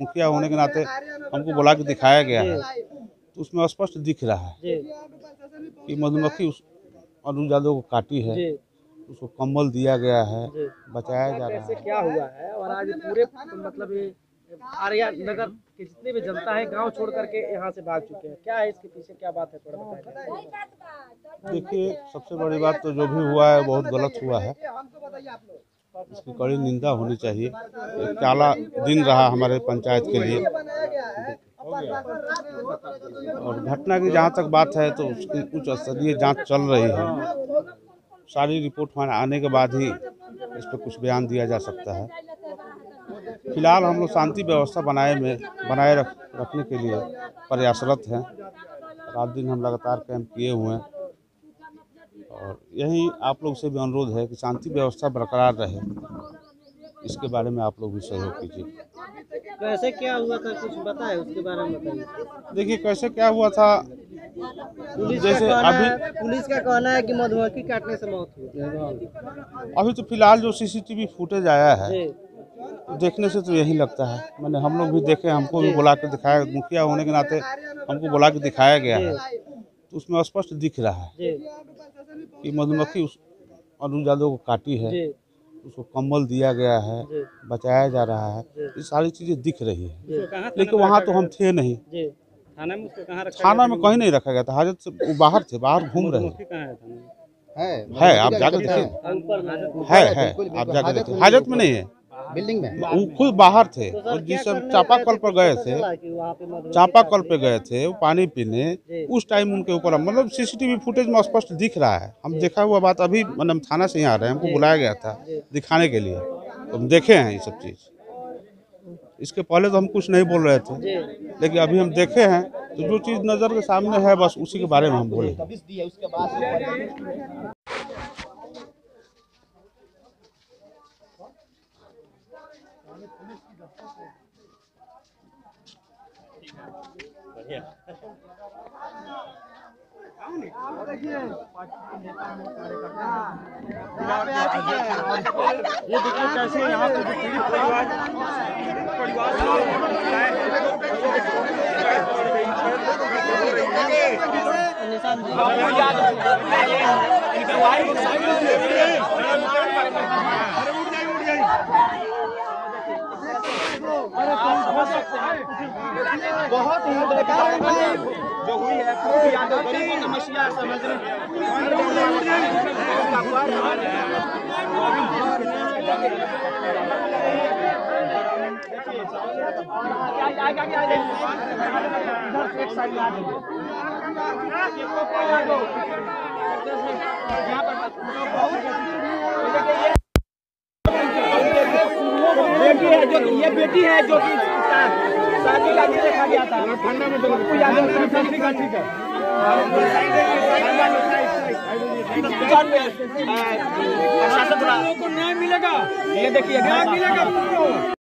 मुखिया होने के नाते हमको बुला के दिखाया गया है। तो उसमें स्पष्ट दिख रहा है कि मधुमक्खी उस अनुज यादव को काटी है। उसको कंबल दिया गया है बचाया जा रहा है। क्या हुआ है? और आज पूरे मतलब आर्या नगर के जितने भी जनता है गाँव छोड़ करके यहाँ से भाग चुके हैं। क्या है इसके पीछे क्या बात है? थोड़ा बताइए। देखिए सबसे बड़ी बात तो जो भी हुआ है बहुत गलत हुआ है। इसकी कड़ी निंदा होनी चाहिए। काला दिन रहा हमारे पंचायत के लिए। और घटना की जहाँ तक बात है तो उसकी उच्च स्तरीय जाँच चल रही है। सारी रिपोर्ट हमारे आने के बाद ही इस पर कुछ बयान दिया जा सकता है। फ़िलहाल हम लोग शांति व्यवस्था बनाए में बनाए रख, रखने के लिए प्रयासरत हैं। रात दिन हम लगातार कैंप किए हुए हैं। और यही आप लोग से भी अनुरोध है कि शांति व्यवस्था बरकरार रहे। इसके बारे में आप लोग भी सहयोग कीजिए। कैसे क्या हुआ था? कुछ बताए उसके बारे में बताइए। देखिए कैसे क्या हुआ था? पुलिस जैसे अभी पुलिस का कहना है कि मधुमक्खी काटने से मौत हुई। अभी तो फ़िलहाल जो सीसीटीवी फुटेज आया है देखने से तो यही लगता है। मैंने हम लोग भी देखे हमको भी बुला के दिखाया। मुखिया होने के नाते हमको बुला के दिखाया गया है। तो उसमें स्पष्ट दिख रहा है जी। कि मधुमक्खी उस अनुज यादव को काटी है उसको कंबल दिया गया है बचाया जा रहा है। ये सारी चीज़ें दिख रही है। लेकिन वहाँ तो हम थे नहीं। थाना में उसको कहाँ रखा थाना में कहीं नहीं रखा गया था। हाजत से वो बाहर थे बाहर घूम रहे है। है है आप जाकर देखिए। है है आप जाकर देखिए। हाजत में नहीं है। बिल्डिंग में? वो खुद बाहर थे। तो और जिस करने चापाकल पर गए थे चला कि वहाँ पे मधुमक्खी चापाकल पे गए थे वो पानी पीने उस टाइम उनके ऊपर मतलब सीसीटीवी फुटेज में स्पष्ट दिख रहा है। हम देखा हुआ बात अभी मतलब थाना से ही आ रहे हैं हमको बुलाया गया था दिखाने के लिए। तो हम देखे हैं ये सब चीज़। इसके पहले तो हम कुछ नहीं बोल रहे थे लेकिन अभी हम देखे हैं तो जो चीज़ नज़र के सामने है बस उसी के बारे में हम बोले। ये देखिए कैसे यहाँ पे पीड़ित परिवार परिवार निशान जी बहुत ही बेकार जो हुई है यादव गरीबों की मसीहा समझ रहे है। जो ये बेटी है, जो कि शादी का भी देखा गया था ठंडा में पप्पू यादव ठीक है ठीक है प्रशासन को न्याय मिलेगा ये देखिए न्याय मिलेगा